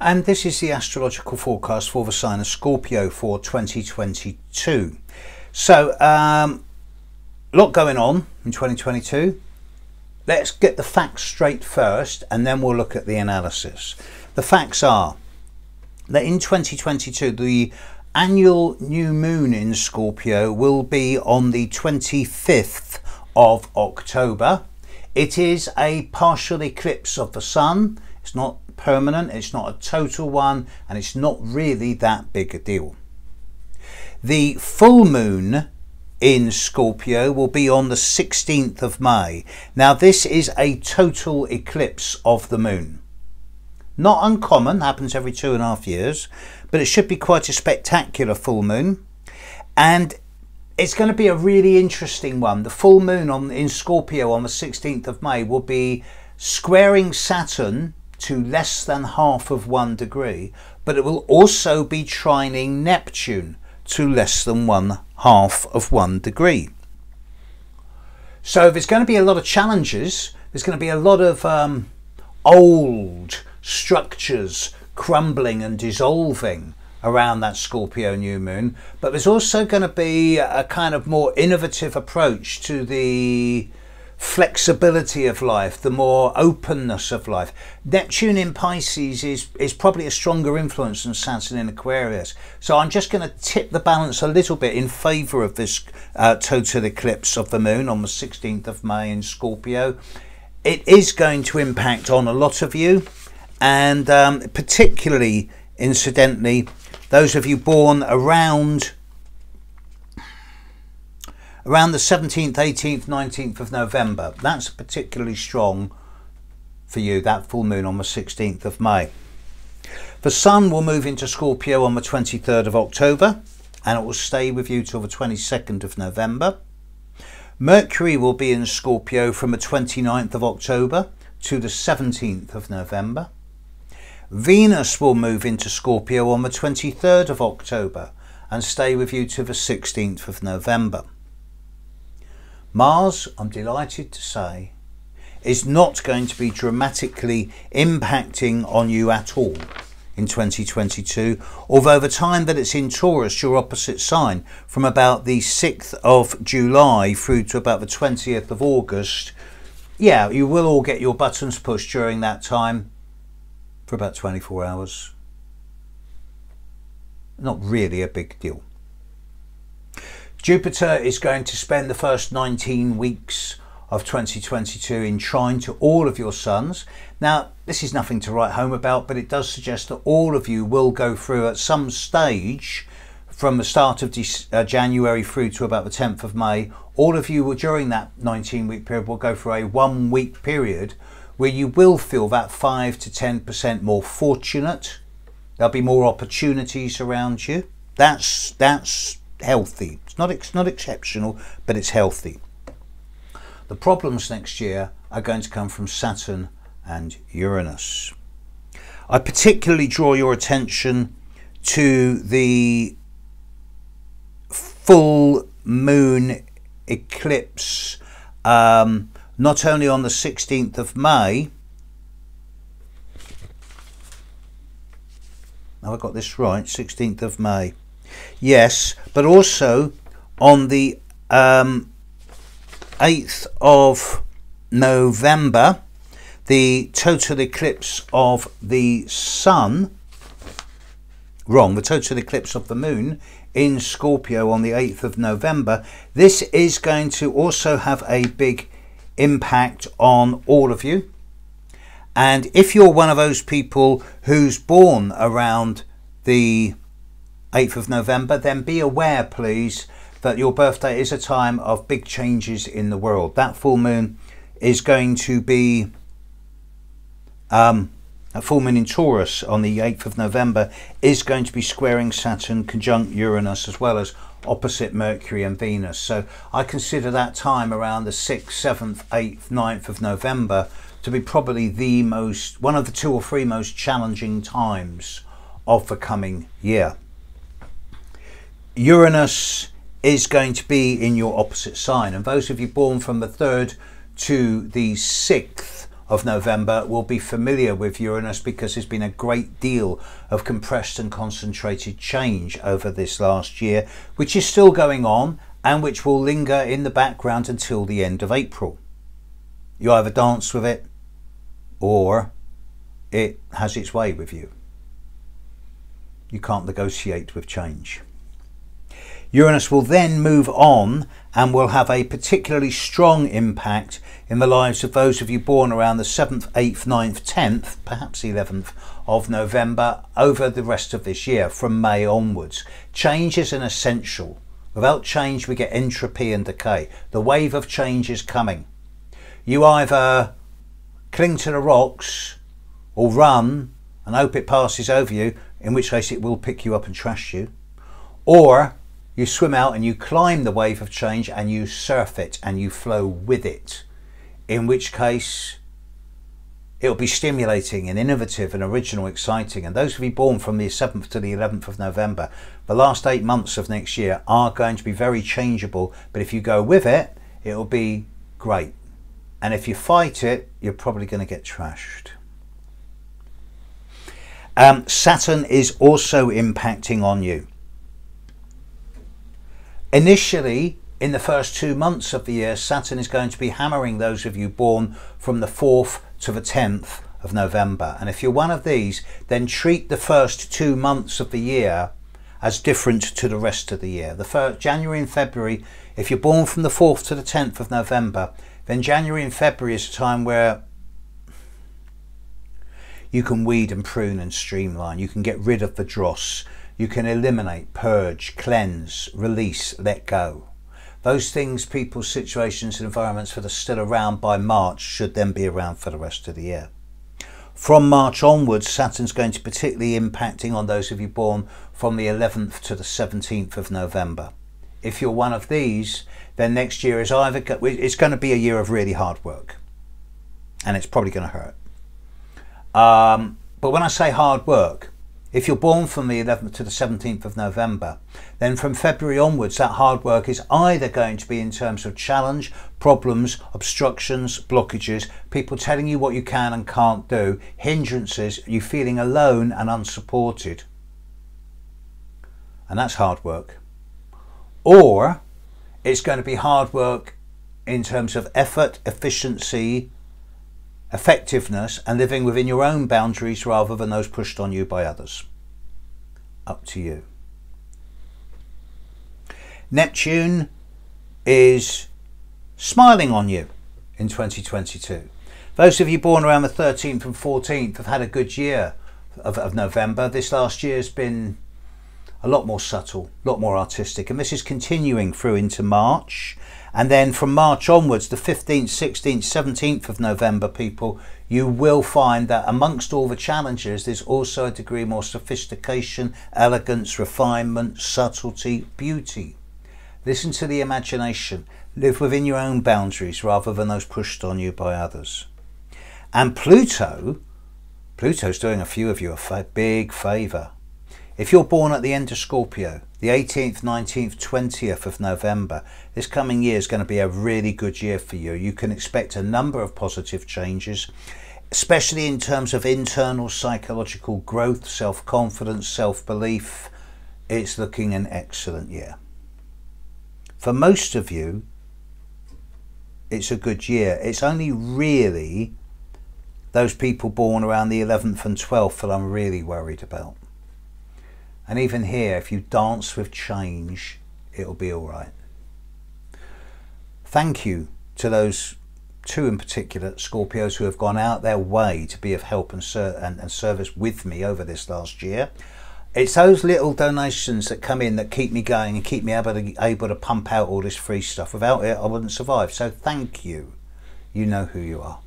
And this is the astrological forecast for the sign of Scorpio for 2022. So, um, a lot going on in 2022. Let's get the facts straight first and then we'll look at the analysis. The facts are that in 2022, the annual new moon in Scorpio will be on the 25th of October. It is a partial eclipse of the sun. It's not permanent, it's not a total one, and it's not really that big a deal. The full moon in Scorpio will be on the 16th of May. Now, this is a total eclipse of the moon. Not uncommon, happens every two and a half years, but it should be quite a spectacular full moon. And it's going to be a really interesting one. The full moon on in Scorpio on the 16th of May will be squaring Saturn to less than half of one degree, but it will also be trining Neptune to less than one half of one degree. So there's going to be a lot of challenges. There's going to be a lot of um, old structures crumbling and dissolving around that Scorpio new moon, but there's also going to be a kind of more innovative approach to the flexibility of life, the more openness of life. Neptune in Pisces is, is probably a stronger influence than Saturn in Aquarius. So I'm just going to tip the balance a little bit in favour of this uh, total eclipse of the moon on the 16th of May in Scorpio. It is going to impact on a lot of you, and um, particularly, incidentally, those of you born around around the 17th, 18th, 19th of November. That's particularly strong for you, that full moon on the 16th of May. The Sun will move into Scorpio on the 23rd of October and it will stay with you till the 22nd of November. Mercury will be in Scorpio from the 29th of October to the 17th of November. Venus will move into Scorpio on the 23rd of October and stay with you to the 16th of November. Mars, I'm delighted to say, is not going to be dramatically impacting on you at all in 2022, although the time that it's in Taurus, your opposite sign, from about the 6th of July through to about the 20th of August, yeah, you will all get your buttons pushed during that time for about 24 hours. Not really a big deal. Jupiter is going to spend the first 19 weeks of 2022 in trine to all of your suns. Now, this is nothing to write home about, but it does suggest that all of you will go through at some stage from the start of uh, January through to about the 10th of May. All of you will, during that 19 week period, will go through a one week period where you will feel that 5 to 10% more fortunate. There'll be more opportunities around you. That's, that's healthy. It's not, it's not exceptional, but it's healthy. The problems next year are going to come from Saturn and Uranus. I particularly draw your attention to the full moon eclipse, um, not only on the 16th of May. Have I got this right? 16th of May. Yes, but also on the um, 8th of November, the total eclipse of the sun, wrong, the total eclipse of the moon in Scorpio on the 8th of November. This is going to also have a big impact on all of you. And if you're one of those people who's born around the 8th of November, then be aware, please, that your birthday is a time of big changes in the world. That full moon is going to be um, a full moon in Taurus on the 8th of November is going to be squaring Saturn conjunct Uranus as well as opposite Mercury and Venus. So I consider that time around the 6th, 7th, 8th, 9th of November to be probably the most, one of the two or three most challenging times of the coming year. Uranus is going to be in your opposite sign. And those of you born from the 3rd to the 6th of November will be familiar with Uranus because there's been a great deal of compressed and concentrated change over this last year, which is still going on and which will linger in the background until the end of April. You either dance with it or it has its way with you. You can't negotiate with change. Uranus will then move on and will have a particularly strong impact in the lives of those of you born around the 7th, 8th, 9th, 10th, perhaps 11th of November over the rest of this year from May onwards. Change is an essential. Without change, we get entropy and decay. The wave of change is coming. You either cling to the rocks or run and hope it passes over you, in which case it will pick you up and trash you, or you swim out and you climb the wave of change and you surf it and you flow with it. In which case, it'll be stimulating and innovative and original, exciting. And those of you born from the 7th to the 11th of November, the last eight months of next year are going to be very changeable. But if you go with it, it'll be great. And if you fight it, you're probably going to get trashed. Um, Saturn is also impacting on you. Initially, in the first two months of the year, Saturn is going to be hammering those of you born from the 4th to the 10th of November. And if you're one of these, then treat the first two months of the year as different to the rest of the year. The first, January and February, if you're born from the 4th to the 10th of November, then January and February is a time where you can weed and prune and streamline. You can get rid of the dross. You can eliminate, purge, cleanse, release, let go. Those things, people, situations, and environments that are still around by March should then be around for the rest of the year. From March onwards, Saturn's going to particularly impacting on those of you born from the 11th to the 17th of November. If you're one of these, then next year is either it's going to be a year of really hard work, and it's probably going to hurt. Um, but when I say hard work, if you're born from the 11th to the 17th of November, then from February onwards, that hard work is either going to be in terms of challenge, problems, obstructions, blockages, people telling you what you can and can't do, hindrances, you feeling alone and unsupported. And that's hard work. Or it's going to be hard work in terms of effort, efficiency, effectiveness and living within your own boundaries rather than those pushed on you by others. Up to you. Neptune is smiling on you in 2022. Those of you born around the 13th and 14th have had a good year of, of November. This last year has been a lot more subtle, a lot more artistic, and this is continuing through into March. And then from March onwards, the 15th, 16th, 17th of November, people, you will find that amongst all the challenges, there's also a degree more sophistication, elegance, refinement, subtlety, beauty. Listen to the imagination. Live within your own boundaries rather than those pushed on you by others. And Pluto, Pluto's doing a few of you a big favour. If you're born at the end of Scorpio, the 18th, 19th, 20th of November, this coming year is going to be a really good year for you. You can expect a number of positive changes, especially in terms of internal psychological growth, self confidence, self belief. It's looking an excellent year. For most of you, it's a good year. It's only really those people born around the 11th and 12th that I'm really worried about. And even here, if you dance with change, it'll be all right. Thank you to those two in particular, Scorpios, who have gone out their way to be of help and, ser- and, and service with me over this last year. It's those little donations that come in that keep me going and keep me able to, able to pump out all this free stuff. Without it, I wouldn't survive. So thank you. You know who you are.